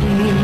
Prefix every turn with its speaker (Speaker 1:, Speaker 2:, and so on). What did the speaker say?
Speaker 1: forgotten